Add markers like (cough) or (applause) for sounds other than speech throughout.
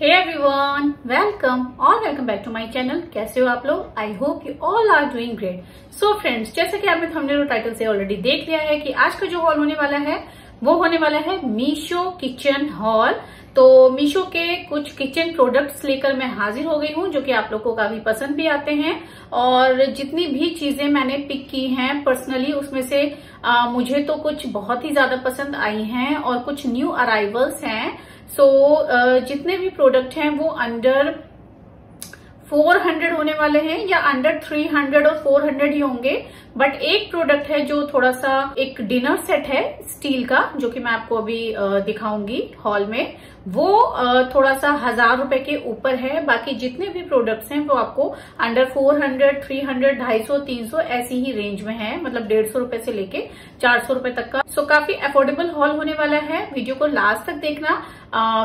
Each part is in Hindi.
हे एवरीवन वेलकम और welcome back to my channel कैसे हो आप लोग? I hope you all are doing great so friends जैसे कि आपने थंबनेल टाइटल से ऑलरेडी देख लिया है कि आज का जो हॉल होने वाला है वो होने वाला है मीशो किचन हॉल तो मीशो के कुछ किचन प्रोडक्ट्स लेकर मैं हाजिर हो गई हूँ जो कि आप लोग को काफ़ी पसंद भी आते हैं। और जितनी भी चीज़ें मैंने पिक की हैं पर्सनली उसमें से आ, मुझे तो कुछ बहुत ही ज़्यादा पसंद आई हैं और कुछ न्यू अराइवल्स हैं। सो so, जितने भी प्रोडक्ट हैं वो अंडर 400 होने वाले हैं या अंडर 300 और 400 ही होंगे। बट एक प्रोडक्ट है जो थोड़ा सा एक डिनर सेट है स्टील का जो कि मैं आपको अभी दिखाऊँगी हॉल में। वो थोड़ा सा हज़ार रुपए के ऊपर है। बाकी जितने भी प्रोडक्ट्स हैं वो आपको अंडर 400, 300, 250, 300 ऐसी ही रेंज में है। मतलब डेढ़ सौ रुपए से लेके चार सौ रुपए तक का। सो so, काफ़ी अफोर्डेबल हॉल होने वाला है। वीडियो को लास्ट तक देखना।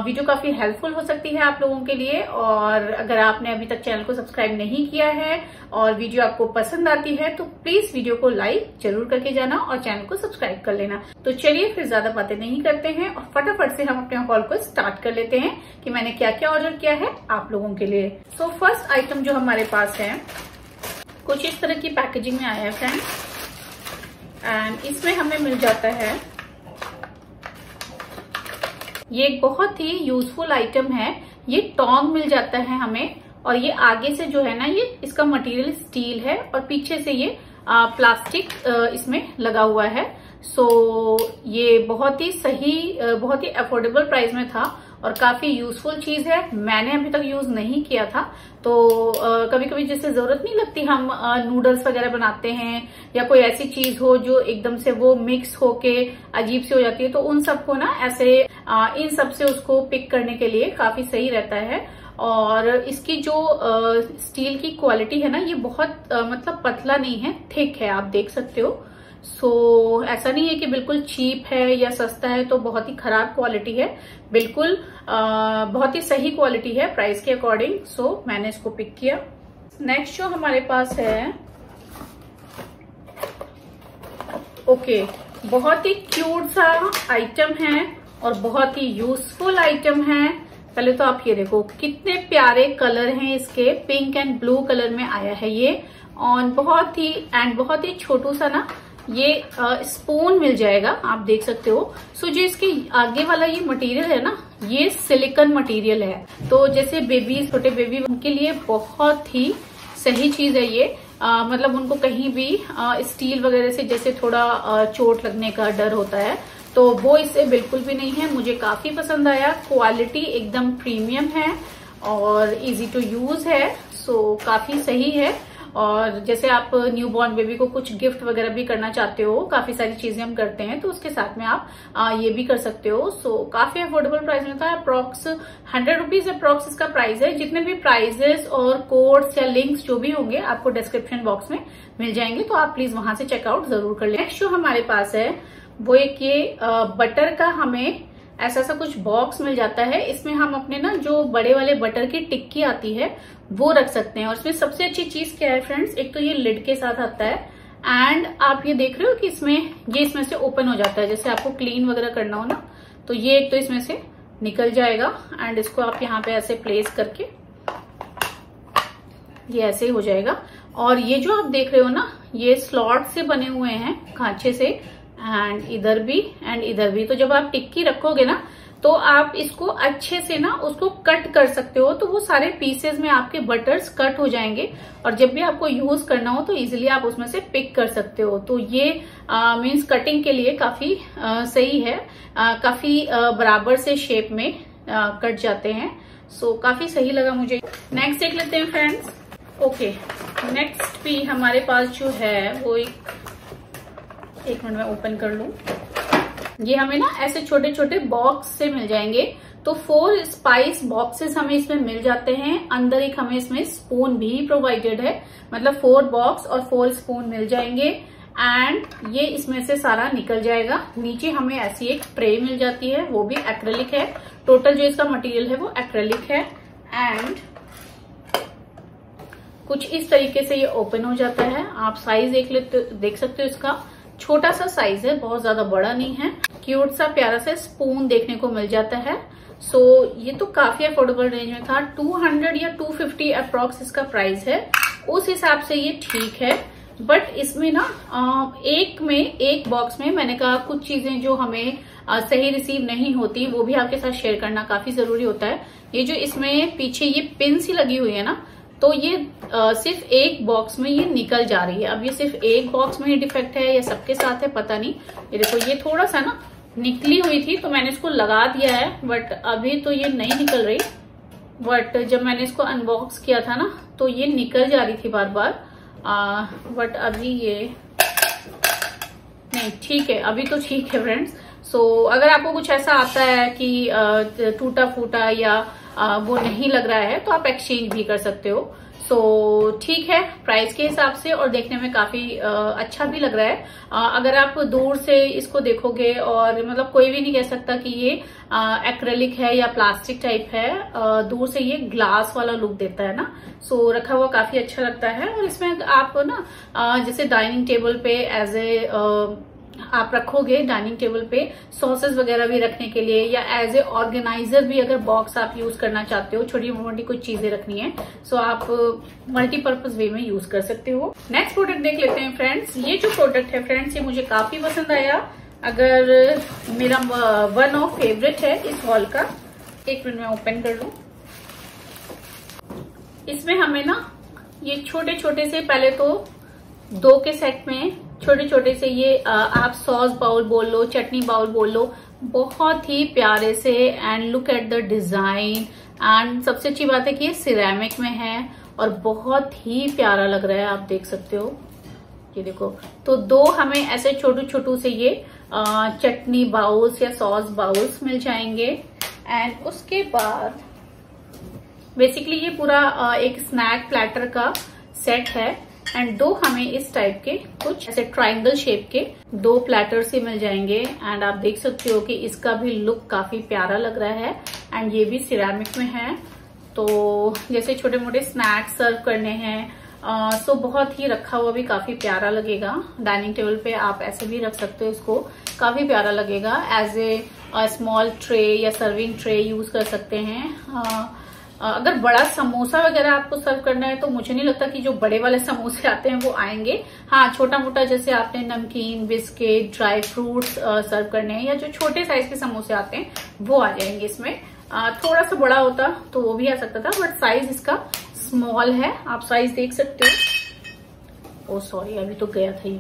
वीडियो काफ़ी हेल्पफुल हो सकती है आप लोगों के लिए। और अगर आपने अभी तक चैनल को सब्सक्राइब नहीं किया है और वीडियो आपको पसंद आती है तो प्लीज़ वीडियो को लाइक ज़रूर करके जाना और चैनल को सब्सक्राइब कर लेना। तो चलिए फिर ज़्यादा बातें नहीं करते हैं और फटाफट से हम अपने हॉल को स्टार्ट कर लेते हैं कि मैंने क्या क्या ऑर्डर किया है आप लोगों के लिए। सो फ़र्स्ट आइटम जो हमारे पास है, कुछ इस तरह की पैकेजिंग में आया है फ्रेंड एंड इसमें हमें मिल जाता है, ये एक बहुत ही यूजफुल आइटम है। ये टोंग मिल जाता है हमें और ये आगे से जो है ना, ये इसका मटेरियल स्टील है और पीछे से ये प्लास्टिक इसमें लगा हुआ है। सो ये बहुत ही सही बहुत ही अफोर्डेबल प्राइस में था और काफ़ी यूजफुल चीज़ है। मैंने अभी तक यूज़ नहीं किया था। तो कभी कभी जैसे ज़रूरत नहीं लगती हम नूडल्स वगैरह बनाते हैं या कोई ऐसी चीज़ हो जो एकदम से वो मिक्स होके अजीब सी हो जाती है तो उन सबको ना ऐसे आ, इन सबसे उसको पिक करने के लिए काफ़ी सही रहता है। और इसकी जो स्टील की क्वालिटी है ना ये बहुत आ, मतलब पतला नहीं है थिक है आप देख सकते हो। सो so, ऐसा नहीं है कि बिल्कुल चीप है या सस्ता है तो बहुत ही खराब क्वालिटी है। बिल्कुल आ, बहुत ही सही क्वालिटी है प्राइस के अकॉर्डिंग सो so, मैंने इसको पिक किया। नेक्स्ट जो हमारे पास है ओके okay, बहुत ही क्यूट सा आइटम है और बहुत ही यूजफुल आइटम है। पहले तो आप ये देखो कितने प्यारे कलर हैं इसके। पिंक एंड ब्लू कलर में आया है ये। और बहुत ही एंड बहुत ही छोटू सा ना ये स्पून मिल जाएगा आप देख सकते हो। सो जो इसके आगे वाला ये मटेरियल है ना ये सिलिकन मटेरियल है। तो जैसे बेबी छोटे बेबी उनके लिए बहुत ही सही चीज़ है ये। आ, मतलब उनको कहीं भी आ, स्टील वगैरह से जैसे थोड़ा आ, चोट लगने का डर होता है तो वो इससे बिल्कुल भी नहीं है। मुझे काफ़ी पसंद आया। क्वालिटी एकदम प्रीमियम है और इजी टू यूज़ है। सो काफ़ी सही है। और जैसे आप न्यू बॉर्न बेबी को कुछ गिफ्ट वगैरह भी करना चाहते हो काफ़ी सारी चीज़ें हम करते हैं तो उसके साथ में आप आ, ये भी कर सकते हो। सो so, काफ़ी अफोर्डेबल प्राइस में था। अप्रोक्स हंड्रेड रुपीज़ अप्रोक्स इसका प्राइस है। जितने भी प्राइजेस और कोड्स या लिंक्स जो भी होंगे आपको डिस्क्रिप्शन बॉक्स में मिल जाएँगे। तो आप प्लीज़ वहाँ से चेकआउट ज़रूर कर ले। नेक्स्ट जो हमारे पास है। वो एक ये बटर का हमें ऐसा सा कुछ बॉक्स मिल जाता है। इसमें हम अपने ना जो बड़े वाले बटर की टिक्की आती है, वो रख सकते हैं। और इसमें सबसे अच्छी चीज़ क्या है फ्रेंड्स एक तो ये लिड के साथ आता है। एंड आप ये देख रहे हो कि इसमें, ये इसमें से ओपन हो जाता है। जैसे आपको क्लीन वगैरह करना हो ना तो ये एक तो इसमें से निकल जाएगा। एंड इसको आप यहाँ पे ऐसे प्लेस करके, ये ऐसे ही जाएगा। और ये जो आप देख रहे हो ना, ये स्लॉट से बने हुए हैं, खांचे से। एंड इधर भी एंड इधर भी। तो जब आप टिक्की रखोगे ना तो आप इसको अच्छे से ना उसको कट कर सकते हो तो वो सारे पीसेस में आपके बटर्स कट हो जाएँगे। और जब भी आपको यूज़ करना हो तो इजीली आप उसमें से पिक कर सकते हो। तो ये मीन्स कटिंग के लिए काफ़ी आ, सही है। आ, काफ़ी आ, बराबर से शेप में आ, कट जाते हैं। सो काफ़ी सही लगा मुझे। नेक्स्ट देख लेते हैं फ्रेंड्स ओके नेक्स्ट भी हमारे पास जो है वो एक एक मिनट में ओपन कर लू। ये हमें ना ऐसे छोटे छोटे बॉक्स से मिल जाएँगे। तो फोर स्पाइस बॉक्सेस हमें इसमें मिल जाते हैं। अंदर एक हमें इसमें स्पून भी प्रोवाइडेड है। मतलब फोर बॉक्स और फोर स्पून मिल जाएँगे। एंड ये इसमें से सारा निकल जाएगा। नीचे हमें ऐसी एक ट्रे मिल जाती है। वो भी एक्रेलिक है। टोटल जो इसका मटेरियल है वो एक्रेलिक है। एंड कुछ इस तरीके से ये ओपन हो जाता है। आप साइज़ देख लेते देख सकते हो इसका। छोटा सा साइज़ है बहुत ज़्यादा बड़ा नहीं है। क्यूट सा प्यारा सा स्पून देखने को मिल जाता है। सो so, ये तो काफ़ी अफोर्डेबल रेंज में था। 200 या 250 अप्रोक्स इसका प्राइस है। उस हिसाब से ये ठीक है। बट इसमें ना एक में एक बॉक्स में मैंने कहा कुछ चीज़ें जो हमें सही रिसीव नहीं होती वो भी आपके साथ शेयर करना काफ़ी ज़रूरी होता है। ये जो इसमें पीछे ये पिन सी लगी हुई है ना तो ये आ, सिर्फ़ एक बॉक्स में ये निकल जा रही है। अब ये सिर्फ़ एक बॉक्स में ही डिफेक्ट है या सबके साथ है पता नहीं। ये देखो ये थोड़ा सा ना निकली हुई थी तो मैंने इसको लगा दिया है बट अभी तो ये नहीं निकल रही। बट जब मैंने इसको अनबॉक्स किया था ना तो ये निकल जा रही थी बार बार बट अभी ये नहीं ठीक है अभी तो ठीक है फ्रेंड्स सो so, अगर आपको कुछ ऐसा आता है कि टूटा फूटा या वो नहीं लग रहा है तो आप एक्सचेंज भी कर सकते हो। सो so, ठीक है प्राइस के हिसाब से और देखने में काफ़ी अच्छा भी लग रहा है। अगर आप दूर से इसको देखोगे और मतलब कोई भी नहीं कह सकता कि ये एक्रेलिक है या प्लास्टिक टाइप है दूर से ये ग्लास वाला लुक देता है ना। सो so, रखा हुआ काफ़ी अच्छा लगता है और इसमें आप ना जैसे डाइनिंग टेबल पे एज ए आप रखोगे डाइनिंग टेबल पे सॉसेस वगैरह भी रखने के लिए, या एज ए ऑर्गेनाइजर भी अगर बॉक्स आप यूज़ करना चाहते हो, छोटी मोटी कुछ चीज़ें रखनी है सो आप मल्टीपर्पज वे में यूज़ कर सकते हो। नेक्स्ट प्रोडक्ट देख लेते हैं फ्रेंड्स ये जो प्रोडक्ट है फ्रेंड्स ये मुझे काफ़ी पसंद आया। अगर मेरा वन ऑफ़ फेवरेट है इस हॉल का, एक मिनट में ओपन कर लू। इसमें हमें ना, ये छोटे छोटे से, पहले तो दो के सेट में छोटे छोटे से ये आप सॉस बाउल बोल लो, चटनी बाउल बोल लो, बहुत ही प्यारे से and look at the design and सबसे अच्छी बात है कि ये सिरेमिक में है और बहुत ही प्यारा लग रहा है, आप देख सकते हो। ये देखो तो दो हमें ऐसे छोटू छोटू से ये चटनी बाउल्स या सॉस बाउल्स मिल जाएँगे एंड उसके बाद बेसिकली ये पूरा एक स्नैक प्लेटर का सेट है। एंड दो हमें इस टाइप के कुछ ऐसे ट्राइंगल शेप के दो प्लेटर से मिल जाएँगे। एंड आप देख सकते हो कि इसका भी लुक काफ़ी प्यारा लग रहा है। एंड ये भी सिरामिक में है। तो जैसे छोटे मोटे स्नैक्स सर्व करने हैं सो so बहुत ही रखा हुआ भी काफ़ी प्यारा लगेगा। डाइनिंग टेबल पे आप ऐसे भी रख सकते हो इसको। काफ़ी प्यारा लगेगा। एज ए स्मॉल ट्रे या सर्विंग ट्रे यूज़ कर सकते हैं। uh, अगर बड़ा समोसा वगैरह आपको सर्व करना है तो मुझे नहीं लगता कि जो बड़े वाले समोसे आते हैं वो आएँगे। हाँ छोटा मोटा जैसे आपने नमकीन, बिस्किट ड्राई फ्रूट्स सर्व करने हैं, या जो छोटे साइज़ के समोसे आते हैं, वो आ जाएँगे इसमें। थोड़ा सा बड़ा होता तो वो भी आ सकता था बट साइज़ इसका स्मॉल है। आप साइज़ देख सकते हो। ओ सॉरी अभी तो गया था ये।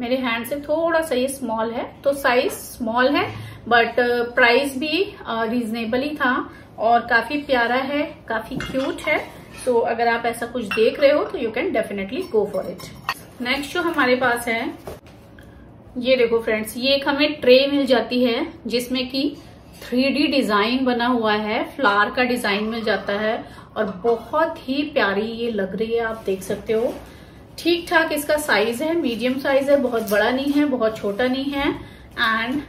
मेरे हैंड से थोड़ा सा ये स्मॉल है तो साइज़ स्मॉल है बट प्राइस भी रीजनेबल ही था। और काफ़ी प्यारा है काफ़ी क्यूट है। सो so, अगर आप ऐसा कुछ देख रहे हो तो you can definitely go for it next जो हमारे पास है ये देखो फ्रेंड्स ये एक हमें ट्रे मिल जाती है जिसमें कि थ्री डिज़ाइन बना हुआ है फ्लावर का डिज़ाइन मिल जाता है और बहुत ही प्यारी ये लग रही है आप देख सकते हो। ठीक ठाक इसका साइज़ है मीडियम साइज़ है बहुत बड़ा नहीं है बहुत छोटा नहीं है एंड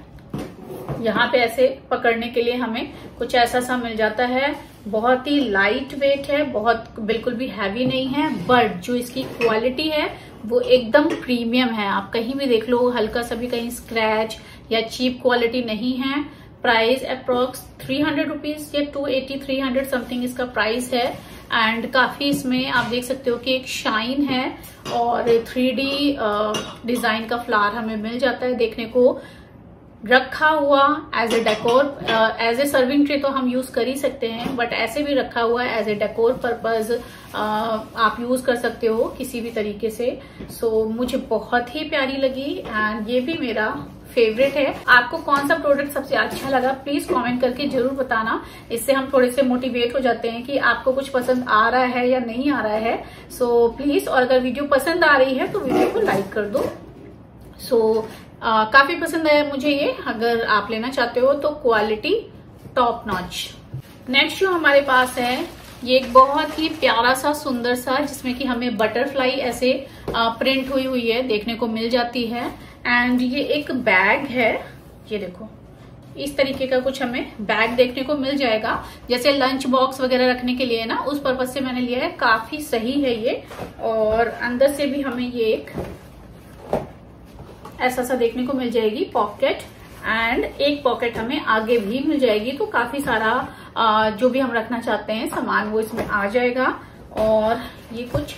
यहाँ पे ऐसे पकड़ने के लिए हमें कुछ ऐसा सा मिल जाता है। बहुत ही लाइट वेट है, बहुत बिल्कुल भी हैवी नहीं है बट जो इसकी क्वालिटी है, वो एकदम प्रीमियम है। आप कहीं भी देख लो, हल्का सा भी कहीं स्क्रैच या चीप क्वालिटी नहीं है। Price approx three hundred rupees या two eighty three hundred something इसका प्राइस है। एंड काफ़ी इसमें आप देख सकते हो कि एक शाइन है और थ्री डी डिज़ाइन का फ्लावर हमें मिल जाता है देखने को। रखा हुआ as a decor as a serving tray तो हम यूज़ कर ही सकते हैं बट ऐसे भी रखा हुआ एज ए डेकोर पर्पज आप यूज़ कर सकते हो किसी भी तरीके से। सो so, मुझे बहुत ही प्यारी लगी एंड ये भी मेरा फेवरेट है। आपको कौन सा प्रोडक्ट सबसे अच्छा लगा प्लीज़ कमेंट करके ज़रूर बताना। इससे हम थोड़े से मोटिवेट हो जाते हैं कि आपको कुछ पसंद आ रहा है या नहीं आ रहा है। सो so, प्लीज़ और अगर वीडियो पसंद आ रही है तो वीडियो को लाइक कर दो। सो so, काफ़ी पसंद आया मुझे ये। अगर आप लेना चाहते हो तो क्वालिटी टॉप नॉच नेक्स्ट जो हमारे पास है, ये एक बहुत ही प्यारा सा, सुंदर सा, जिसमें कि हमें बटरफ्लाई ऐसे प्रिंट हुई हुई है, देखने को मिल जाती है। एंड ये एक बैग है। ये देखो, इस तरीके का कुछ हमें बैग देखने को मिल जाएगा। जैसे लंच बॉक्स वगैरह रखने के लिए ना, उस पर्पज से मैंने लिया है। काफ़ी सही है ये। और अंदर से भी हमें ये एक ऐसा सा देखने को मिल जाएगी पॉकेट एंड एक पॉकेट हमें आगे भी मिल जाएगी। तो काफ़ी सारा जो भी हम रखना चाहते हैं सामान, वो इसमें आ जाएगा। और ये कुछ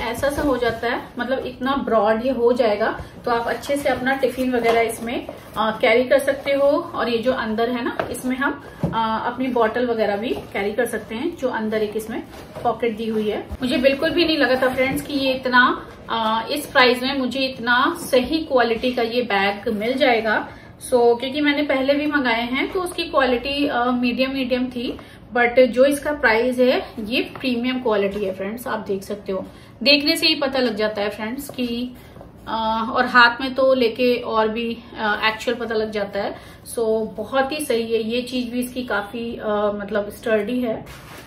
ऐसा सा हो जाता है। मतलब इतना ब्रॉड ये हो जाएगा तो आप अच्छे से अपना टिफ़िन वगैरह इसमें कैरी कर सकते हो। और ये जो अंदर है ना इसमें हम आ, अपनी बॉटल वगैरह भी कैरी कर सकते हैं जो अंदर एक इसमें पॉकेट दी हुई है। मुझे बिल्कुल भी नहीं लगा था फ्रेंड्स कि ये इतना आ, इस प्राइस में मुझे इतना सही क्वालिटी का ये बैग मिल जाएगा। सो so, क्योंकि मैंने पहले भी मंगाए हैं तो उसकी क्वालिटी मीडियम मीडियम थी। बट जो इसका प्राइस है ये प्रीमियम क्वालिटी है फ्रेंड्स आप देख सकते हो। देखने से ही पता लग जाता है फ्रेंड्स कि और हाथ में तो लेके और भी एक्चुअल पता लग जाता है। सो so, बहुत ही सही है। ये चीज़ भी इसकी काफ़ी आ, मतलब स्टर्डी है।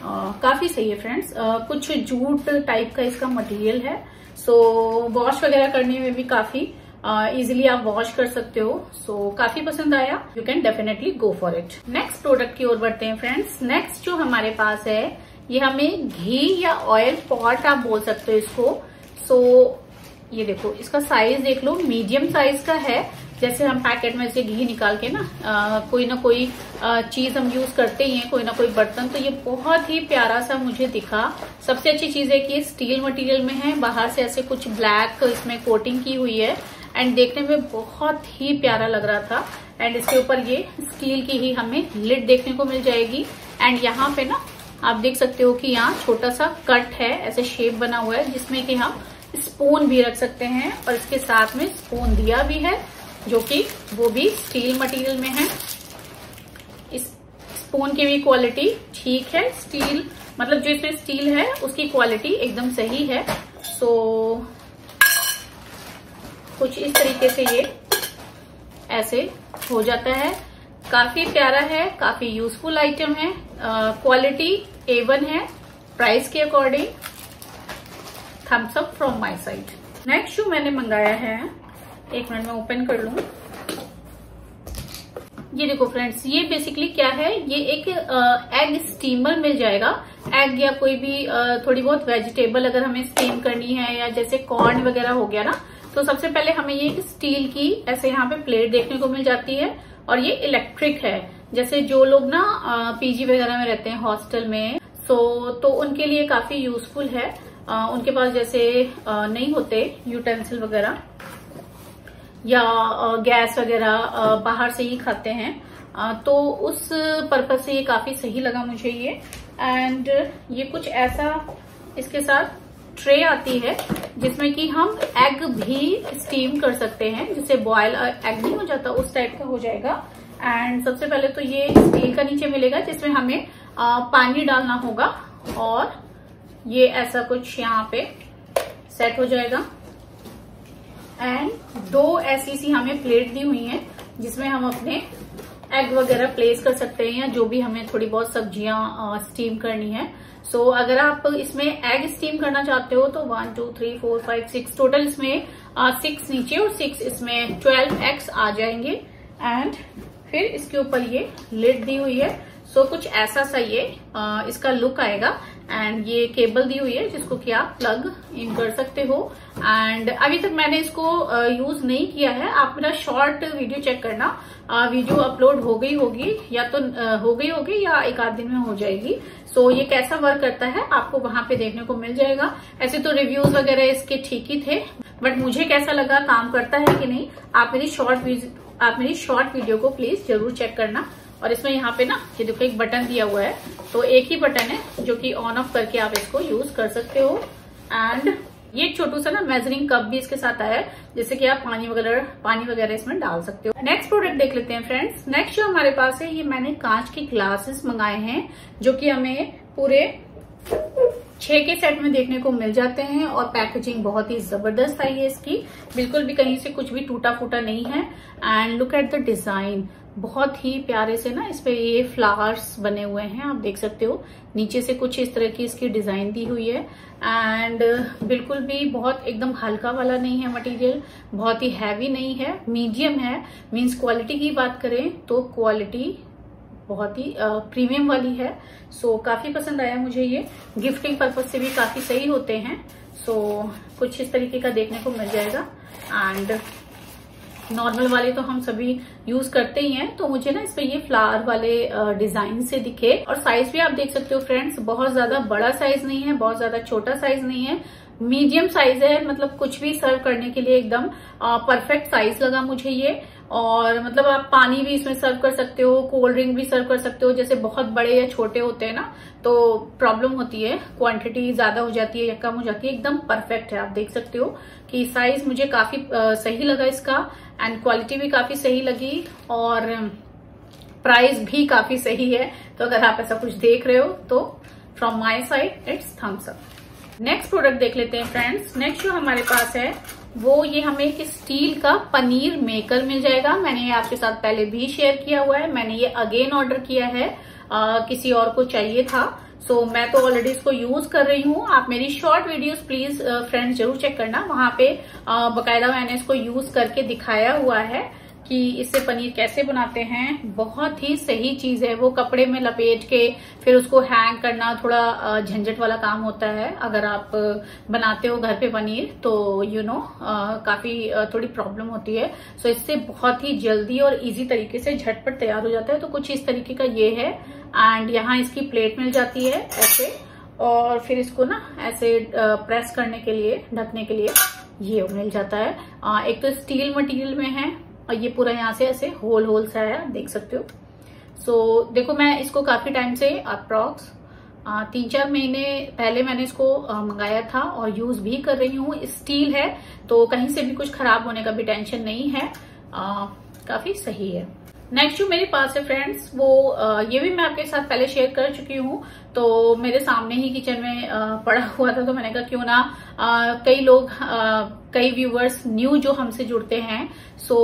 आ, काफ़ी सही है फ्रेंड्स कुछ जूट टाइप का इसका मटेरियल है। सो so, वॉश वगैरह करने में भी काफ़ी इजिली आप वॉश कर सकते हो सो so, काफ़ी पसंद आया। You can definitely go for it next product की ओर बढ़ते हैं फ्रेंड्स नेक्स्ट जो हमारे पास है ये हमें घी या ऑयल पॉट आप बोल सकते हो इसको। सो so, ये देखो इसका साइज़ देख लो मीडियम साइज़ का है। जैसे हम पैकेट में से घी निकाल के ना आ, कोई ना कोई चीज़ हम यूज़ करते ही हैं कोई ना कोई बर्तन तो ये बहुत ही प्यारा सा मुझे दिखा। सबसे अच्छी चीज़ है कि ये स्टील मटेरियल में है बाहर से ऐसे कुछ ब्लैक इसमें कोटिंग की हुई है। एंड देखने में बहुत ही प्यारा लग रहा था। एंड इसके ऊपर ये स्टील की ही हमें लिड देखने को मिल जाएगी। एंड यहाँ पे ना, आप देख सकते हो कि यहाँ छोटा सा कट है, ऐसे शेप बना हुआ है, जिसमें कि हम स्पून भी रख सकते हैं और इसके साथ में स्पून दिया भी है, जो कि वो भी स्टील मटेरियल में है। इस स्पून की भी क्वालिटी ठीक है। स्टील मतलब जो इसमें स्टील है, उसकी क्वालिटी एकदम सही है। सो कुछ इस तरीके से ये ऐसे हो जाता है। काफ़ी प्यारा है, काफ़ी यूजफुल आइटम है क्वालिटी ए वन है प्राइस के according thumbs up from my side next shoe मैंने मंगाया है। एक मिनट में ओपन कर लू। ये देखो फ्रेंड्स ये बेसिकली क्या है? ये एक एग स्टीमर मिल जाएगा। एग या कोई भी थोड़ी बहुत वेजिटेबल अगर हमें स्टीम करनी है या जैसे कॉर्न वगैरह हो गया ना तो सबसे पहले हमें ये स्टील की ऐसे यहाँ पे प्लेट देखने को मिल जाती है और ये इलेक्ट्रिक है। जैसे जो लोग ना पीजी वगैरह में रहते हैं हॉस्टल में सो तो उनके लिए काफ़ी यूजफुल है। आ, उनके पास जैसे आ, नहीं होते यूटेंसिल वगैरह या गैस वगैरह बाहर से ही खाते हैं। आ, तो उस पर्पज से ये काफ़ी सही लगा मुझे ये। एंड ये कुछ ऐसा इसके साथ ट्रे आती है जिसमें कि हम एग भी स्टीम कर सकते हैं जिससे बॉयल एग नहीं हो जाता उस टाइप का हो जाएगा। एंड सबसे पहले तो ये स्टील का नीचे मिलेगा जिसमें हमें आ, पानी डालना होगा और ये ऐसा कुछ यहाँ पे सेट हो जाएगा। एंड दो ऐसी सी हमें प्लेट दी हुई है जिसमें हम अपने एग वगैरह प्लेस कर सकते हैं या जो भी हमें थोड़ी बहुत सब्ज़ियाँ स्टीम करनी है। सो so, अगर आप इसमें एग स्टीम करना चाहते हो तो one two three four five six total इसमें सिक्स नीचे और सिक्स इसमें ट्वेल्व एग्स आ जाएँगे। एंड फिर इसके ऊपर ये लिड दी हुई है। सो so, कुछ ऐसा सा ये इसका लुक आएगा। एंड ये केबल दी हुई है जिसको कि आप प्लग इन कर सकते हो। एंड अभी तक मैंने इसको यूज़ नहीं किया है। आप मेरा शॉर्ट वीडियो चेक करना। वीडियो अपलोड हो गई होगी या तो हो गई होगी या एक आध दिन में हो जाएगी। सो so, ये कैसा वर्क करता है आपको वहाँ पे देखने को मिल जाएगा। ऐसे तो रिव्यूज़ वगैरह इसके ठीक ही थे बट मुझे कैसा लगा काम करता है कि नहीं आप मेरी शॉर्ट आप मेरी शॉर्ट वीडियो को प्लीज़ ज़रूर चेक करना। और इसमें यहाँ पे ना, ये देखो, एक बटन दिया हुआ है। तो एक ही बटन है जो कि ऑन ऑफ़ करके आप इसको यूज़ कर सकते हो। एंड ये छोटू सा ना मेजरिंग कप भी इसके साथ आया है, जिससे कि आप पानी वगैरह पानी वगैरह इसमें डाल सकते हो। नेक्स्ट प्रोडक्ट देख लेते हैं फ्रेंड्स नेक्स्ट जो हमारे पास है, ये मैंने कांच की ग्लासेस मंगाए हैं, जो कि हमें पूरे छह के सेट में देखने को मिल जाते हैं और पैकेजिंग बहुत ही ज़बरदस्त आई है इसकी। बिल्कुल भी कहीं से कुछ भी टूटा फूटा नहीं है। And look at the design बहुत ही प्यारे से ना इस पे ये फ्लावर्स बने हुए हैं आप देख सकते हो। नीचे से कुछ इस तरह की इसकी डिज़ाइन दी हुई है। एंड बिल्कुल भी बहुत एकदम हल्का वाला नहीं है मटेरियल बहुत ही हैवी नहीं है मीडियम है। मींस क्वालिटी की बात करें तो क्वालिटी बहुत ही प्रीमियम वाली है। सो so, काफ़ी पसंद आया मुझे ये। गिफ्टिंग पर्पज से भी काफ़ी सही होते हैं। सो so, कुछ इस तरीके का देखने को मिल जाएगा। एंड नॉर्मल वाले तो हम सभी यूज़ करते ही हैं तो मुझे ना इसमें ये फ्लावर वाले डिज़ाइन से दिखे। और साइज़ भी आप देख सकते हो फ्रेंड्स, बहुत ज़्यादा बड़ा साइज़ नहीं है, बहुत ज़्यादा छोटा साइज़ नहीं है। मीडियम साइज़ है मतलब कुछ भी सर्व करने के लिए एकदम परफेक्ट साइज़ लगा मुझे ये। और मतलब आप पानी भी इसमें सर्व कर सकते हो कोल्ड ड्रिंक भी सर्व कर सकते हो। जैसे बहुत बड़े या छोटे होते हैं ना तो प्रॉब्लम होती है क्वांटिटी ज़्यादा हो जाती है या कम हो जाती है। एकदम परफेक्ट है, आप देख सकते हो कि साइज़ मुझे काफ़ी सही लगा इसका। एंड क्वालिटी भी काफ़ी सही लगी और प्राइस भी काफ़ी सही है। तो अगर आप ऐसा कुछ देख रहे हो तो from my side it's thumbs up next product देख लेते हैं फ्रेंड्स नेक्स्ट जो हमारे पास है वो ये हमें एक स्टील का पनीर मेकर मिल जाएगा। मैंने ये आपके साथ पहले भी शेयर किया हुआ है। मैंने ये अगेन ऑर्डर किया है। आ, किसी और को चाहिए था। सो so, मैं तो ऑलरेडी इसको यूज़ कर रही हूँ। आप मेरी शॉर्ट वीडियोस प्लीज़ फ्रेंड्स ज़रूर चेक करना। वहाँ पे बकायदा मैंने इसको यूज़ करके दिखाया हुआ है। कि इससे पनीर कैसे बनाते हैं। बहुत ही सही चीज़ है वो कपड़े में लपेट के फिर उसको हैंग करना थोड़ा झंझट वाला काम होता है। अगर आप बनाते हो घर पे पनीर तो यू you नो know, काफ़ी थोड़ी प्रॉब्लम होती है। सो इससे बहुत ही जल्दी और इजी तरीके से झटपट तैयार हो जाता है। तो कुछ इस तरीके का ये है। एंड यहाँ इसकी प्लेट मिल जाती है ऐसे। और फिर इसको ना ऐसे प्रेस करने के लिए ढकने के लिए ये मिल जाता है। एक तो स्टील मटेरियल में है। और ये पूरा यहाँ से ऐसे होल होल सा है देख सकते हो। सो so, देखो मैं इसको काफ़ी टाइम से अप्रॉक्स तीन चार महीने पहले मैंने इसको मंगाया था और यूज़ भी कर रही हूँ। स्टील है तो कहीं से भी कुछ खराब होने का भी टेंशन नहीं है। काफ़ी सही है। नेक्स्ट जो मेरे पास है फ्रेंड्स वो ये भी मैं आपके साथ पहले शेयर कर चुकी हूँ। तो मेरे सामने ही किचन में पड़ा (laughs) हुआ था तो मैंने कहा, क्यों ना? कई लोग कई व्यूवर्स न्यू जो हमसे जुड़ते हैं सो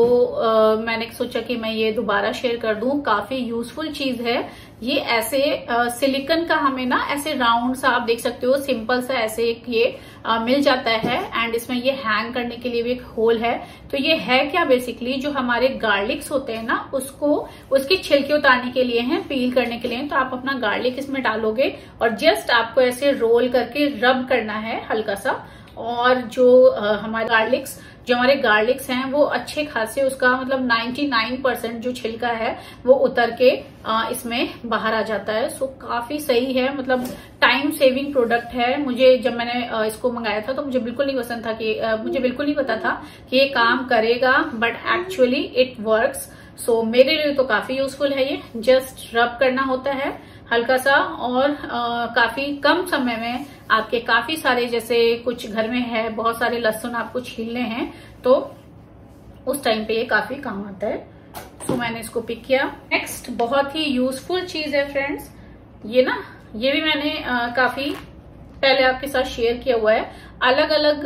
मैंने सोचा कि मैं ये दोबारा शेयर कर दूँ। काफ़ी यूजफुल चीज़ है। ये ऐसे सिलिकन का हमें ना ऐसे राउंड सा आप देख सकते हो सिंपल सा ऐसे एक ये आ, मिल जाता है एंड इसमें ये हैंग करने के लिए भी एक होल है। तो ये है क्या बेसिकली जो हमारे गार्लिक्स होते हैं ना उसको उसकी छिलके उतारने के लिए है पील करने के लिए तो आप अपना गार्लिक इसमें डालोगे और जस्ट आपको ऐसे रोल करके रब करना है हल्का सा। और जो हमारे गार्लिक्स जो हमारे गार्लिक्स हैं वो अच्छे खासे उसका मतलब 99 परसेंट जो छिलका है वो उतर के आ, इसमें बाहर आ जाता है। सो काफ़ी सही है मतलब टाइम सेविंग प्रोडक्ट है। मुझे जब मैंने इसको मंगाया था तो मुझे बिल्कुल नहीं पसंद था कि मुझे बिल्कुल नहीं पता था कि ये काम करेगा but actually it works so मेरे लिए तो काफ़ी यूजफुल है ये। जस्ट रब करना होता है। हल्का सा और आ, काफ़ी कम समय में आपके काफ़ी सारे जैसे कुछ घर में है बहुत सारे लहसुन आपको छीलने हैं तो उस टाइम पे ये काफ़ी काम आता है। तो मैंने इसको पिक किया। नेक्स्ट बहुत ही यूजफुल चीज़ है फ्रेंड्स ये ना ये भी मैंने आ, काफ़ी पहले आपके साथ शेयर किया हुआ है। अलग अलग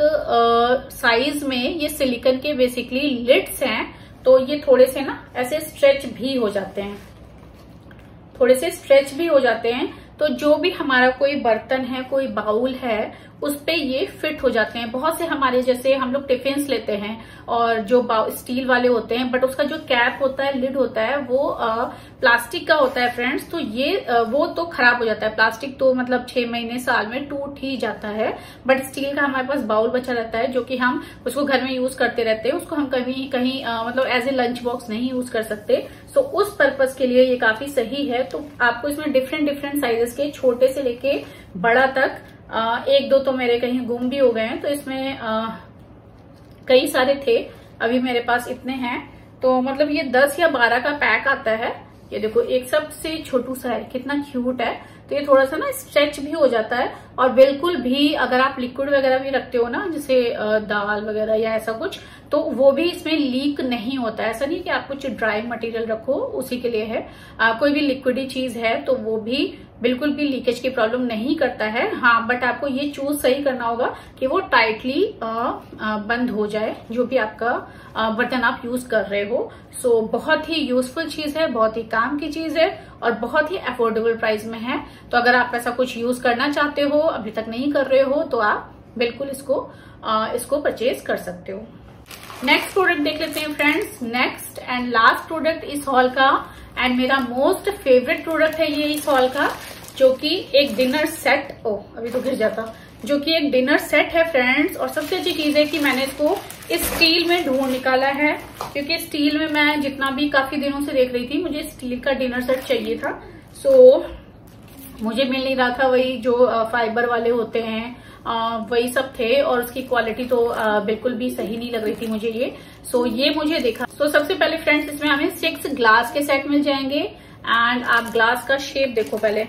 साइज़ में ये सिलिकन के बेसिकली लिट्स हैं तो ये थोड़े से ना ऐसे स्ट्रेच भी हो जाते हैं। थोड़े से स्ट्रेच भी हो जाते हैं तो जो भी हमारा कोई बर्तन है, कोई बाउल है उस पे ये फिट हो जाते हैं। बहुत से हमारे जैसे हम लोग टिफ़िन लेते हैं और जो स्टील वाले होते हैं बट उसका जो कैप होता है लिड होता है वो आ, प्लास्टिक का होता है फ्रेंड्स तो ये आ, वो तो खराब हो जाता है। प्लास्टिक तो मतलब छह महीने साल में टूट ही जाता है। बट स्टील का हमारे पास बाउल बचा रहता है जो कि हम उसको घर में यूज़ करते रहते हैं। उसको हम कहीं कहीं आ, मतलब एज ए लंच बॉक्स नहीं यूज़ कर सकते। सो उस पर्पज के लिए ये काफ़ी सही है। तो आपको इसमें डिफरेंट डिफरेंट साइजेस के छोटे से लेके बड़ा तक एक दो तो मेरे कहीं गुम भी हो गए हैं तो इसमें आ, कई सारे थे अभी मेरे पास इतने हैं। तो मतलब ये दस या बारह का पैक आता है। ये देखो एक सबसे छोटू सा है कितना क्यूट है। तो ये थोड़ा सा ना स्ट्रेच भी हो जाता है। और बिल्कुल भी अगर आप लिक्विड वगैरह भी रखते हो ना जैसे दाल वगैरह या ऐसा कुछ तो वो भी इसमें लीक नहीं होता है। ऐसा नहीं कि आप कुछ ड्राई मटेरियल रखो उसी के लिए है। आ, कोई भी लिक्विडी चीज़ है तो वो भी बिल्कुल भी लीकेज की प्रॉब्लम नहीं करता है। हाँ बट आपको ये चूज़ सही करना होगा कि वो टाइटली बंद हो जाए जो भी आपका बर्तन आप यूज़ कर रहे हो। सो so, बहुत ही यूजफुल चीज़ है बहुत ही काम की चीज़ है और बहुत ही अफोर्डेबल प्राइस में है। तो अगर आप ऐसा कुछ यूज़ करना चाहते हो अभी तक नहीं कर रहे हो तो आप बिल्कुल इसको आ, इसको परचेज कर सकते हो। नेक्स्ट प्रोडक्ट देख लेते हैं friends next and last product इस हॉल का एंड मेरा मोस्ट फेवरेट प्रोडक्ट है ये इस हॉल का जो कि एक डिनर सेट ओ अभी तो गिर जाता। जो कि एक डिनर सेट है फ्रेंड्स और सबसे अच्छी चीज़ है कि मैंने इसको इस स्टील में ढूंढ निकाला है क्योंकि स्टील में मैं जितना भी काफ़ी दिनों से देख रही थी मुझे स्टील का डिनर सेट चाहिए था। सो so, मुझे मिल नहीं रहा था वही जो फाइबर वाले होते हैं वही सब थे और उसकी क्वालिटी तो बिल्कुल भी सही नहीं लग रही थी मुझे ये। सो so, ये मुझे देखा। तो सबसे पहले फ्रेंड्स इसमें हमें सिक्स ग्लास के सेट मिल जाएँगे एंड आप ग्लास का शेप देखो पहले।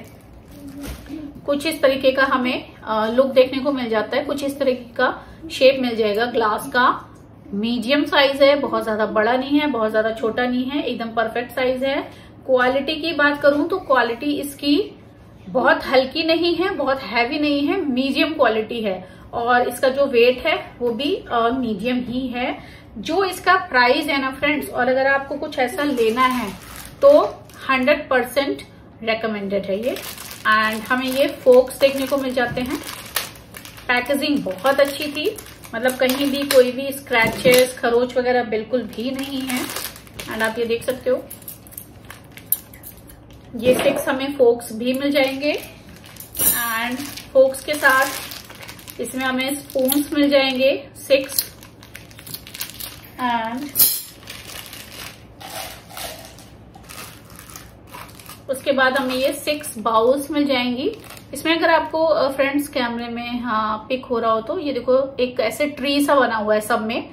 कुछ इस तरीके का हमें लुक देखने को मिल जाता है। कुछ इस तरीके का शेप मिल जाएगा ग्लास का। मीडियम साइज़ है बहुत ज़्यादा बड़ा नहीं है बहुत ज़्यादा छोटा नहीं है एकदम परफेक्ट साइज़ है। क्वालिटी की बात करूँ तो क्वालिटी इसकी बहुत हल्की नहीं है, बहुत हैवी नहीं है मीडियम क्वालिटी है। और इसका जो वेट है, वो भी मीडियम ही है। जो इसका प्राइस है ना फ्रेंड्स और अगर आपको कुछ ऐसा लेना है तो 100 परसेंट रिकमेंडेड है ये। एंड हमें ये फोक्स देखने को मिल जाते हैं। पैकेजिंग बहुत अच्छी थी। मतलब कहीं भी कोई भी स्क्रैचेस खरोच वगैरह बिल्कुल भी नहीं है। एंड आप ये देख सकते हो। ये सिक्स हमें फोक्स भी मिल जाएँगे। एंड फोक्स के साथ इसमें हमें स्पून्स मिल जाएँगे, सिक्स। एंड उसके बाद हमें ये सिक्स बाउल्स मिल जाएँगी। इसमें अगर आपको फ्रेंड्स कैमरे में हाँ पिक हो रहा हो तो ये देखो, एक ऐसे ट्री सा बना हुआ है सब में।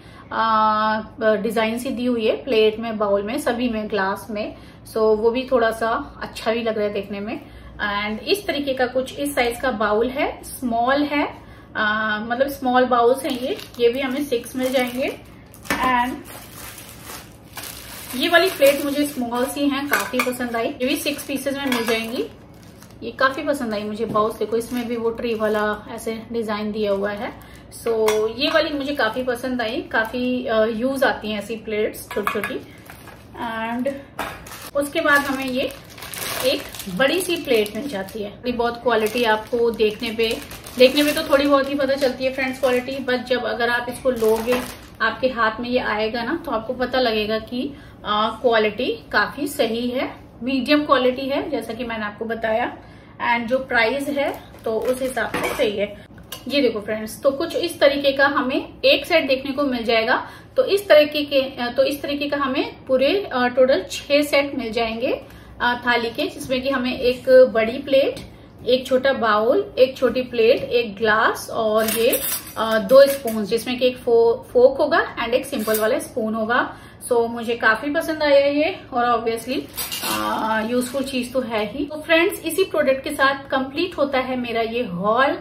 डिज़ाइन सी दी हुई है प्लेट में बाउल में, सभी में ग्लास में। सो so, वो भी थोड़ा सा अच्छा भी लग रहा है देखने में। एंड इस तरीके का कुछ इस साइज़ का बाउल है। स्मॉल है। आ, मतलब स्मॉल बाउल्स हैं ये। ये भी हमें सिक्स मिल जाएँगे। एंड ये वाली प्लेट मुझे स्मॉल सी है। काफ़ी पसंद आई। ये भी सिक्स पीसेस में मिल जाएँगी। ये काफ़ी पसंद आई मुझे बाउल्स देखो इसमें भी वो ट्री वाला ऐसे डिज़ाइन दिया हुआ है। सो so, ये वाली मुझे काफ़ी पसंद आई। काफ़ी यूज़ आती है ऐसी प्लेट्स छोटी छोटी एंड उसके बाद हमें ये एक बड़ी सी प्लेट मिल जाती है। थोड़ी बहुत क्वालिटी आपको देखने पे देखने में तो थोड़ी बहुत ही पता चलती है फ्रेंड्स क्वालिटी बट जब अगर आप इसको लोगे, आपके हाथ में ये आएगा ना तो आपको पता लगेगा कि क्वालिटी काफ़ी सही है। मीडियम क्वालिटी है, जैसा कि मैंने आपको बताया। एंड जो प्राइस है तो उस हिसाब से सही है। ये देखो फ्रेंड्स तो कुछ इस तरीके का हमें एक सेट देखने को मिल जाएगा। तो इस तरीके के तो इस तरीके का हमें पूरे टोटल छह सेट मिल जाएँगे थाली के जिसमें कि हमें एक बड़ी प्लेट एक छोटा बाउल एक छोटी प्लेट एक ग्लास और ये दो स्पून जिसमें कि एक फो, फोक होगा एंड एक सिंपल वाला स्पून होगा। सो so, मुझे काफ़ी पसंद आया ये और ऑब्वियसली यूजफुल चीज़ तो है ही। तो फ्रेंड्स इसी प्रोडक्ट के साथ कंप्लीट होता है मेरा ये हॉल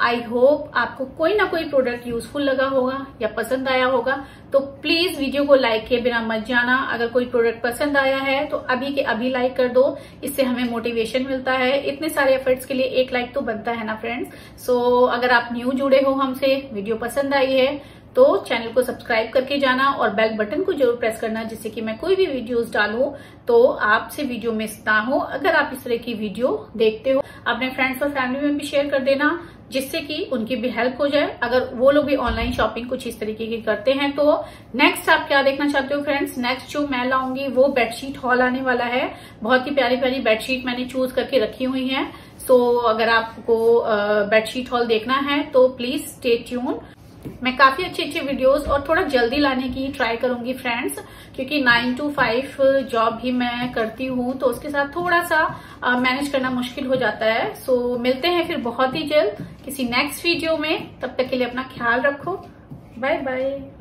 आई होप आपको कोई ना कोई प्रोडक्ट यूजफुल लगा होगा या पसंद आया होगा तो प्लीज़ वीडियो को लाइक किए बिना मत जाना। अगर कोई प्रोडक्ट पसंद आया है तो अभी के अभी लाइक कर दो। इससे हमें मोटिवेशन मिलता है। इतने सारे एफर्ट्स के लिए एक लाइक तो बनता है ना फ्रेंड्स सो so, अगर आप न्यू जुड़े हो हमसे वीडियो पसंद आई है तो चैनल को सब्सक्राइब करके जाना और बेल बटन को ज़रूर प्रेस करना, जिससे कि मैं कोई भी वीडियोस डालूं तो आपसे वीडियो मिस ना हो। अगर आप इस तरह की वीडियो देखते हो, अपने फ्रेंड्स और फैमिली में भी शेयर कर देना, जिससे कि उनकी भी हेल्प हो जाए। अगर वो लोग भी ऑनलाइन शॉपिंग कुछ इस तरीके की करते हैं तो नेक्स्ट आप क्या देखना चाहते हो फ्रेंड्स नेक्स्ट जो मैं लाऊँगी वो बेडशीट हॉल आने वाला है। बहुत ही प्यारी प्यारी बेडशीट मैंने चूज़ करके रखी हुई है। तो अगर आपको बेडशीट हॉल देखना है तो प्लीज़ स्टे ट्यून मैं काफ़ी अच्छी अच्छी वीडियोस और थोड़ा जल्दी लाने की ट्राई करूँगी फ्रेंड्स क्योंकि नाइन टू फाइव जॉब भी मैं करती हूँ तो उसके साथ थोड़ा सा मैनेज करना मुश्किल हो जाता है। सो मिलते हैं फिर बहुत ही जल्द किसी नेक्स्ट वीडियो में। तब तक के लिए अपना ख्याल रखो। Bye bye